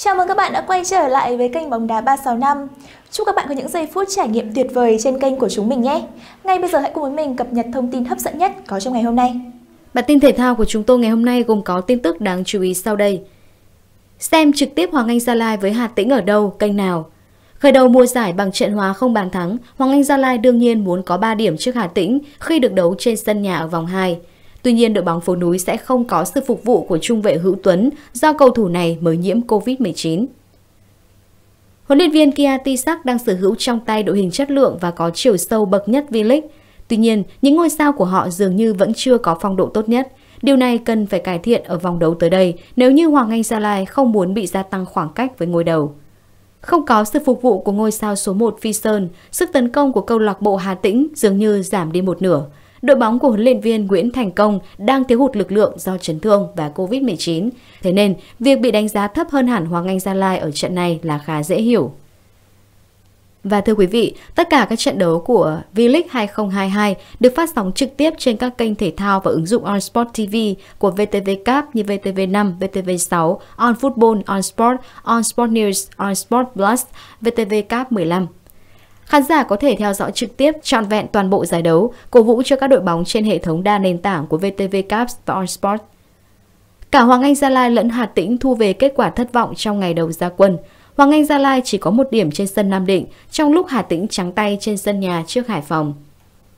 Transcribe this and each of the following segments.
Chào mừng các bạn đã quay trở lại với kênh bóng đá 365. Chúc các bạn có những giây phút trải nghiệm tuyệt vời trên kênh của chúng mình nhé. Ngay bây giờ hãy cùng với mình cập nhật thông tin hấp dẫn nhất có trong ngày hôm nay. Bản tin thể thao của chúng tôi ngày hôm nay gồm có tin tức đáng chú ý sau đây. Xem trực tiếp Hoàng Anh Gia Lai với Hà Tĩnh ở đâu, kênh nào. Khởi đầu mùa giải bằng trận hòa không bàn thắng, Hoàng Anh Gia Lai đương nhiên muốn có 3 điểm trước Hà Tĩnh khi được đấu trên sân nhà ở vòng 2. Tuy nhiên đội bóng phố núi sẽ không có sự phục vụ của trung vệ Hữu Tuấn do cầu thủ này mới nhiễm Covid-19. Huấn luyện viên Kia Tisak đang sở hữu trong tay đội hình chất lượng và có chiều sâu bậc nhất V-League. Tuy nhiên, những ngôi sao của họ dường như vẫn chưa có phong độ tốt nhất. Điều này cần phải cải thiện ở vòng đấu tới đây nếu như Hoàng Anh Gia Lai không muốn bị gia tăng khoảng cách với ngôi đầu. Không có sự phục vụ của ngôi sao số 1 Phi Sơn, sức tấn công của câu lạc bộ Hà Tĩnh dường như giảm đi một nửa. Đội bóng của huấn luyện viên Nguyễn Thành Công đang thiếu hụt lực lượng do chấn thương và Covid-19. Thế nên, việc bị đánh giá thấp hơn hẳn Hoàng Anh Gia Lai ở trận này là khá dễ hiểu. Và thưa quý vị, tất cả các trận đấu của V-League 2022 được phát sóng trực tiếp trên các kênh thể thao và ứng dụng On Sport TV của VTV Cup như VTV5, VTV6, On Football, On Sport, On Sport News, On Sport Plus, VTV Cup 15. Khán giả có thể theo dõi trực tiếp trọn vẹn toàn bộ giải đấu, cổ vũ cho các đội bóng trên hệ thống đa nền tảng của VTV Caps và On Sport. Cả Hoàng Anh Gia Lai lẫn Hà Tĩnh thu về kết quả thất vọng trong ngày đầu ra quân. Hoàng Anh Gia Lai chỉ có một điểm trên sân Nam Định, trong lúc Hà Tĩnh trắng tay trên sân nhà trước Hải Phòng.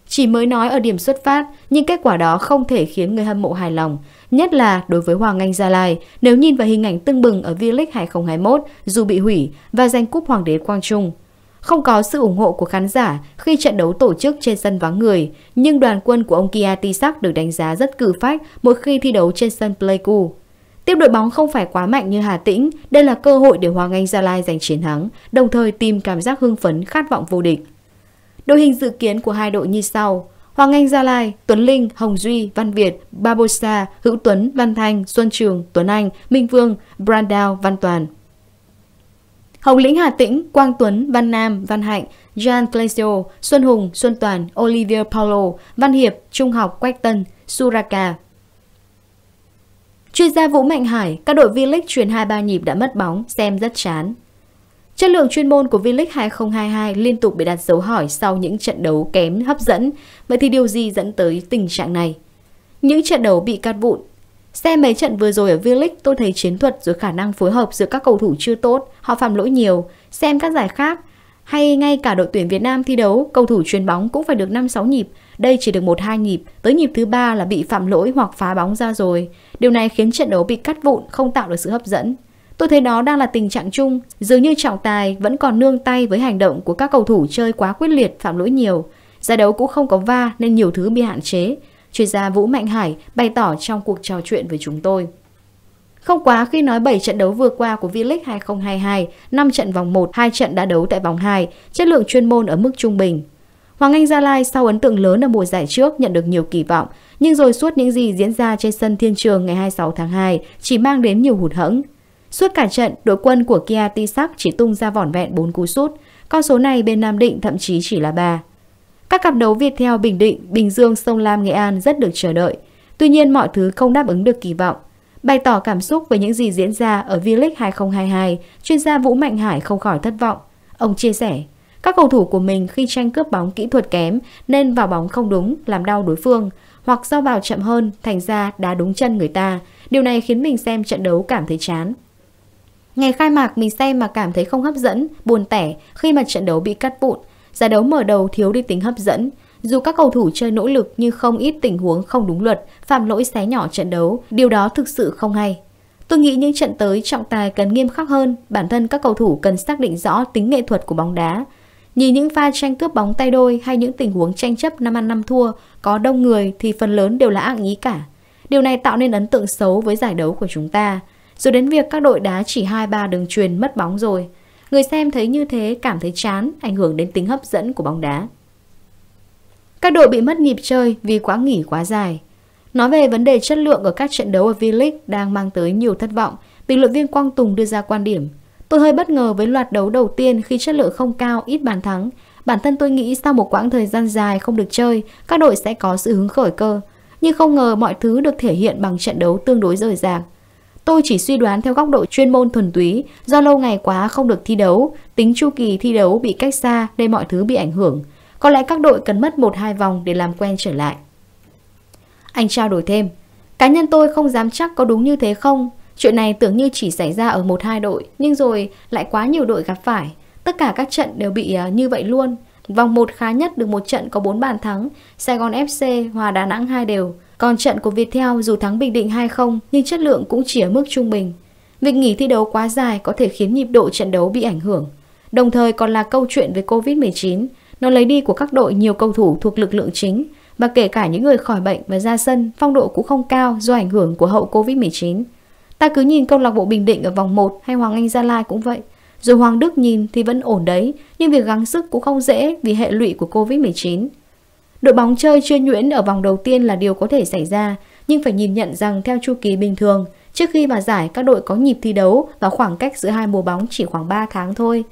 Chỉ mới nói ở điểm xuất phát, nhưng kết quả đó không thể khiến người hâm mộ hài lòng. Nhất là đối với Hoàng Anh Gia Lai, nếu nhìn vào hình ảnh tưng bừng ở V-League 2021 dù bị hủy và giành cúp Hoàng đế Quang Trung. Không có sự ủng hộ của khán giả khi trận đấu tổ chức trên sân vắng người, nhưng đoàn quân của ông Kia Tisak được đánh giá rất cử phách mỗi khi thi đấu trên sân Pleiku. Tiếp đội bóng không phải quá mạnh như Hà Tĩnh, đây là cơ hội để Hoàng Anh Gia Lai giành chiến thắng, đồng thời tìm cảm giác hưng phấn khát vọng vô địch. Đội hình dự kiến của hai đội như sau: Hoàng Anh Gia Lai, Tuấn Linh, Hồng Duy, Văn Việt, Barbosa, Hữu Tuấn, Văn Thanh, Xuân Trường, Tuấn Anh, Minh Vương, Brandao, Văn Toàn. Hồng Lĩnh Hà Tĩnh, Quang Tuấn, Văn Nam, Văn Hạnh, Jean Clesio, Xuân Hùng, Xuân Toàn, Olivier Paulo, Văn Hiệp, Trung học, Quách Tân, Suraka. Chuyên gia Vũ Mạnh Hải, các đội V-League truyền 2-3 nhịp đã mất bóng, xem rất chán. Chất lượng chuyên môn của V-League 2022 liên tục bị đặt dấu hỏi sau những trận đấu kém hấp dẫn. Vậy thì điều gì dẫn tới tình trạng này? Những trận đấu bị cắt vụn, Xem mấy trận vừa rồi ở V-League tôi thấy chiến thuật rồi khả năng phối hợp giữa các cầu thủ chưa tốt, họ phạm lỗi nhiều. Xem các giải khác, hay ngay cả đội tuyển Việt Nam thi đấu, cầu thủ chuyền bóng cũng phải được 5-6 nhịp. Đây chỉ được 1-2 nhịp, tới nhịp thứ ba là bị phạm lỗi hoặc phá bóng ra rồi. Điều này khiến trận đấu bị cắt vụn, không tạo được sự hấp dẫn. Tôi thấy đó đang là tình trạng chung, dường như trọng tài vẫn còn nương tay với hành động của các cầu thủ chơi quá quyết liệt, phạm lỗi nhiều. Giải đấu cũng không có va nên nhiều thứ bị hạn chế. Chuyên gia Vũ Mạnh Hải bày tỏ trong cuộc trò chuyện với chúng tôi. Không quá khi nói 7 trận đấu vừa qua của V-League 2022, 5 trận vòng 1, 2 trận đã đấu tại vòng 2, chất lượng chuyên môn ở mức trung bình. Hoàng Anh Gia Lai sau ấn tượng lớn ở mùa giải trước nhận được nhiều kỳ vọng, nhưng rồi suốt những gì diễn ra trên sân Thiên Trường ngày 26 tháng 2 chỉ mang đến nhiều hụt hẫng. Suốt cả trận, đội quân của Kia Tisak chỉ tung ra vỏn vẹn 4 cú sút, con số này bên Nam Định thậm chí chỉ là 3. Các cặp đấu Việt theo Bình Định, Bình Dương, Sông Lam, Nghệ An rất được chờ đợi. Tuy nhiên mọi thứ không đáp ứng được kỳ vọng. Bày tỏ cảm xúc với những gì diễn ra ở V-League 2022, chuyên gia Vũ Mạnh Hải không khỏi thất vọng. Ông chia sẻ, các cầu thủ của mình khi tranh cướp bóng kỹ thuật kém nên vào bóng không đúng, làm đau đối phương, hoặc do vào chậm hơn, thành ra đá đúng chân người ta. Điều này khiến mình xem trận đấu cảm thấy chán. Ngày khai mạc mình xem mà cảm thấy không hấp dẫn, buồn tẻ khi mà trận đấu bị cắt vụn, Giải đấu mở đầu thiếu đi tính hấp dẫn. Dù các cầu thủ chơi nỗ lực nhưng không ít tình huống không đúng luật, phạm lỗi xé nhỏ trận đấu, điều đó thực sự không hay. Tôi nghĩ những trận tới trọng tài cần nghiêm khắc hơn, bản thân các cầu thủ cần xác định rõ tính nghệ thuật của bóng đá. Nhìn những pha tranh cướp bóng tay đôi hay những tình huống tranh chấp năm ăn năm thua, có đông người thì phần lớn đều là ác ý cả. Điều này tạo nên ấn tượng xấu với giải đấu của chúng ta. Rồi đến việc các đội đá chỉ 2-3 đường truyền mất bóng rồi. Người xem thấy như thế cảm thấy chán, ảnh hưởng đến tính hấp dẫn của bóng đá. Các đội bị mất nhịp chơi vì quá nghỉ quá dài. Nói về vấn đề chất lượng ở các trận đấu ở V-League đang mang tới nhiều thất vọng, bình luận viên Quang Tùng đưa ra quan điểm. Tôi hơi bất ngờ với loạt đấu đầu tiên khi chất lượng không cao, ít bàn thắng. Bản thân tôi nghĩ sau một quãng thời gian dài không được chơi, các đội sẽ có sự hứng khởi cơ. Nhưng không ngờ mọi thứ được thể hiện bằng trận đấu tương đối rời rạc. Tôi chỉ suy đoán theo góc độ chuyên môn thuần túy, do lâu ngày quá không được thi đấu, tính chu kỳ thi đấu bị cách xa nên mọi thứ bị ảnh hưởng. Có lẽ các đội cần mất 1-2 vòng để làm quen trở lại. Anh trao đổi thêm, cá nhân tôi không dám chắc có đúng như thế không. Chuyện này tưởng như chỉ xảy ra ở một hai đội, nhưng rồi lại quá nhiều đội gặp phải. Tất cả các trận đều bị ờ, như vậy luôn. Vòng 1 khá nhất được một trận có 4 bàn thắng, Sài Gòn FC hòa Đà Nẵng 2 đều. Còn trận của Viettel dù thắng Bình Định 2-0 nhưng chất lượng cũng chỉ ở mức trung bình. Việc nghỉ thi đấu quá dài có thể khiến nhịp độ trận đấu bị ảnh hưởng. Đồng thời còn là câu chuyện về Covid-19. Nó lấy đi của các đội nhiều cầu thủ thuộc lực lượng chính và kể cả những người khỏi bệnh và ra sân, phong độ cũng không cao do ảnh hưởng của hậu Covid-19. Ta cứ nhìn câu lạc bộ Bình Định ở vòng 1 hay Hoàng Anh Gia Lai cũng vậy. Rồi Hoàng Đức nhìn thì vẫn ổn đấy, nhưng việc gắng sức cũng không dễ vì hệ lụy của Covid-19. Đội bóng chơi chưa nhuyễn ở vòng đầu tiên là điều có thể xảy ra, nhưng phải nhìn nhận rằng theo chu kỳ bình thường, trước khi mà giải các đội có nhịp thi đấu và khoảng cách giữa hai mùa bóng chỉ khoảng 3 tháng thôi.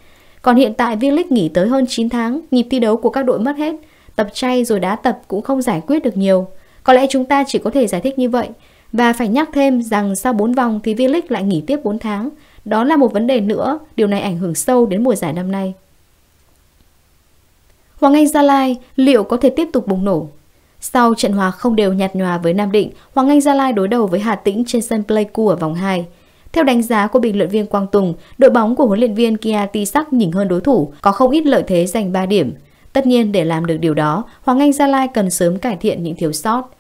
Còn hiện tại V-League nghỉ tới hơn 9 tháng, nhịp thi đấu của các đội mất hết, tập chay rồi đá tập cũng không giải quyết được nhiều. Có lẽ chúng ta chỉ có thể giải thích như vậy. Và phải nhắc thêm rằng sau 4 vòng thì V-League lại nghỉ tiếp 4 tháng. Đó là một vấn đề nữa, điều này ảnh hưởng sâu đến mùa giải năm nay. Hoàng Anh Gia Lai liệu có thể tiếp tục bùng nổ? Sau trận hòa không đều nhạt nhòa với Nam Định, Hoàng Anh Gia Lai đối đầu với Hà Tĩnh trên sân Pleiku ở vòng 2. Theo đánh giá của bình luận viên Quang Tùng, đội bóng của huấn luyện viên Kia Tisak nhỉnh hơn đối thủ, có không ít lợi thế giành 3 điểm. Tất nhiên để làm được điều đó, Hoàng Anh Gia Lai cần sớm cải thiện những thiếu sót.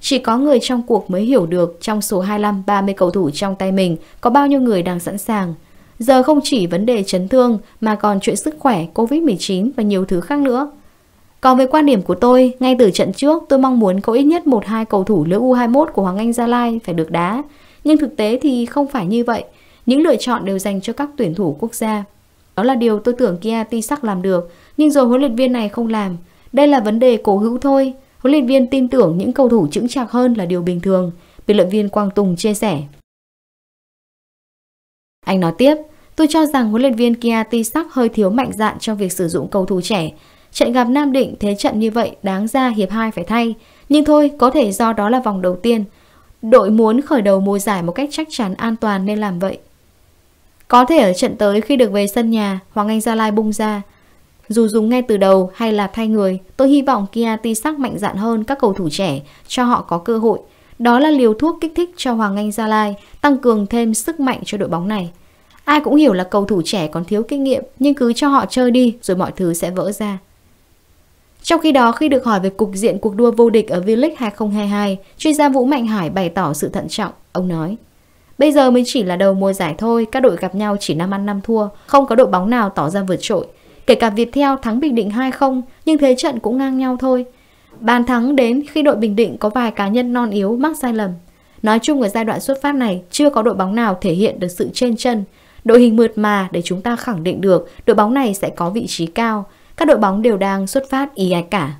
Chỉ có người trong cuộc mới hiểu được trong số 25-30 cầu thủ trong tay mình có bao nhiêu người đang sẵn sàng. Giờ không chỉ vấn đề chấn thương mà còn chuyện sức khỏe, Covid-19 và nhiều thứ khác nữa. Còn về quan điểm của tôi, ngay từ trận trước tôi mong muốn có ít nhất 1-2 cầu thủ lứa U21 của Hoàng Anh Gia Lai phải được đá. Nhưng thực tế thì không phải như vậy. Những lựa chọn đều dành cho các tuyển thủ quốc gia. Đó là điều tôi tưởng Kia Tisak làm được, nhưng rồi huấn luyện viên này không làm. Đây là vấn đề cổ hữu thôi. Huấn luyện viên tin tưởng những cầu thủ chững chạc hơn là điều bình thường, Bình luận viên Quang Tùng chia sẻ. Anh nói tiếp, tôi cho rằng huấn luyện viên Kia sắc hơi thiếu mạnh dạn trong việc sử dụng cầu thủ trẻ. Trận gặp Nam Định thế trận như vậy đáng ra hiệp 2 phải thay. Nhưng thôi, có thể do đó là vòng đầu tiên. Đội muốn khởi đầu mùa giải một cách chắc chắn an toàn nên làm vậy. Có thể ở trận tới khi được về sân nhà, Hoàng Anh Gia Lai bung ra. Dù dùng ngay từ đầu hay là thay người, tôi hy vọng Kia sắc mạnh dạn hơn các cầu thủ trẻ, cho họ có cơ hội. Đó là liều thuốc kích thích cho Hoàng Anh Gia Lai, tăng cường thêm sức mạnh cho đội bóng này. Ai cũng hiểu là cầu thủ trẻ còn thiếu kinh nghiệm, nhưng cứ cho họ chơi đi rồi mọi thứ sẽ vỡ ra. Trong khi đó, khi được hỏi về cục diện cuộc đua vô địch ở V-League 2022, chuyên gia Vũ Mạnh Hải bày tỏ sự thận trọng. Ông nói, Bây giờ mới chỉ là đầu mùa giải thôi, các đội gặp nhau chỉ năm ăn năm thua, không có đội bóng nào tỏ ra vượt trội. Kể cả Viettel thắng Bình Định 2-0, nhưng thế trận cũng ngang nhau thôi. Bàn thắng đến khi đội Bình Định có vài cá nhân non yếu mắc sai lầm. Nói chung ở giai đoạn xuất phát này, chưa có đội bóng nào thể hiện được sự trên chân. Đội hình mượt mà để chúng ta khẳng định được đội bóng này sẽ có vị trí cao. Các đội bóng đều đang xuất phát ý ái cả.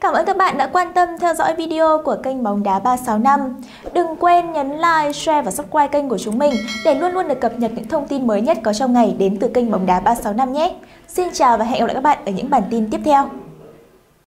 Cảm ơn các bạn đã quan tâm theo dõi video của kênh Bóng Đá 365. Đừng quên nhấn like, share và subscribe kênh của chúng mình để luôn luôn được cập nhật những thông tin mới nhất có trong ngày đến từ kênh Bóng Đá 365 nhé. Xin chào và hẹn gặp lại các bạn ở những bản tin tiếp theo.